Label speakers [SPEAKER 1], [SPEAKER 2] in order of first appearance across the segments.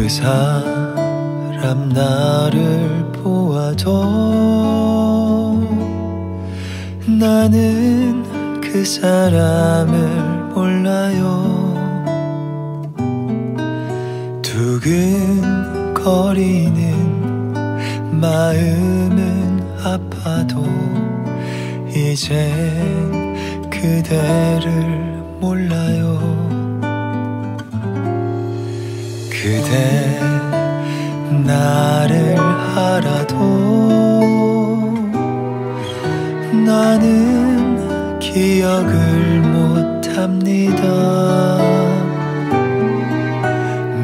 [SPEAKER 1] 그 사람 나를 보아도 나는 그 사람을 몰라요. 두근거리는 마음은 아파도 이젠 그대를 몰라요 그대 나를 알아도 나는 기억을 못합니다.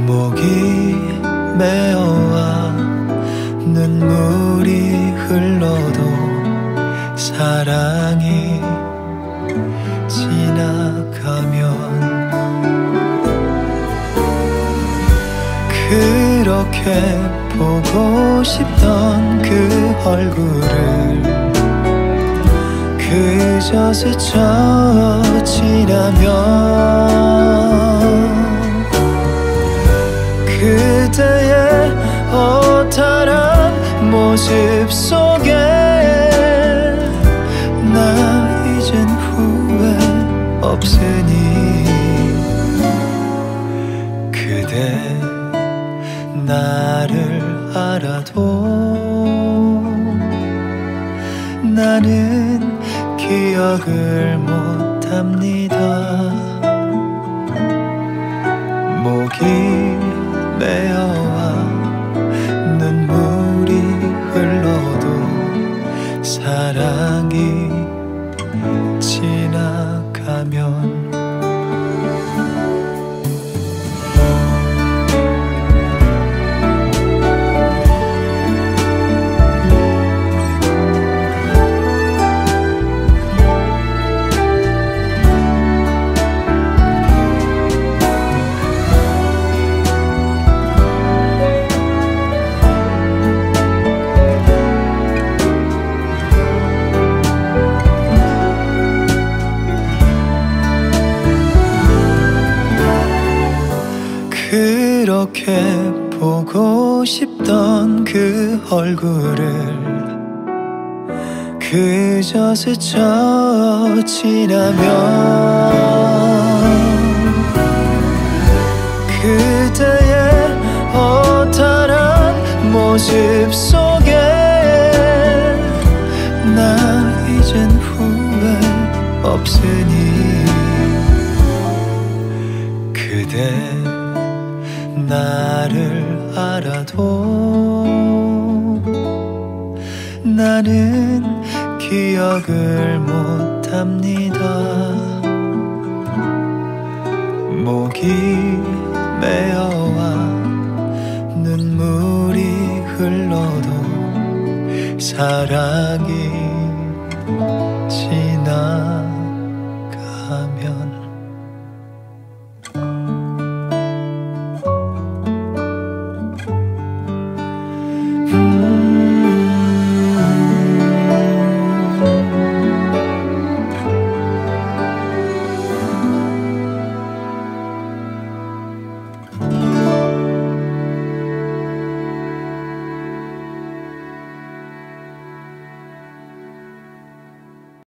[SPEAKER 1] 목이 메어와 눈물이 흘러도 사랑이 그렇게 보고 싶던 그 얼굴을 그저 스쳐 지나면 그대의 허탈한 모습 속에 나 이젠 후회 없으니 그대 나를 알아도 나는 기억을 못합니다. 목이 메어 그렇게 보고 싶던 그 얼굴을 그저 스쳐 지나면 그대의 허탈한 모습 속에 나 이젠 후회 없으니 나를 알아도 나는 기억을 못합니다. 목이 메어와 눈물이 흘러도 사랑이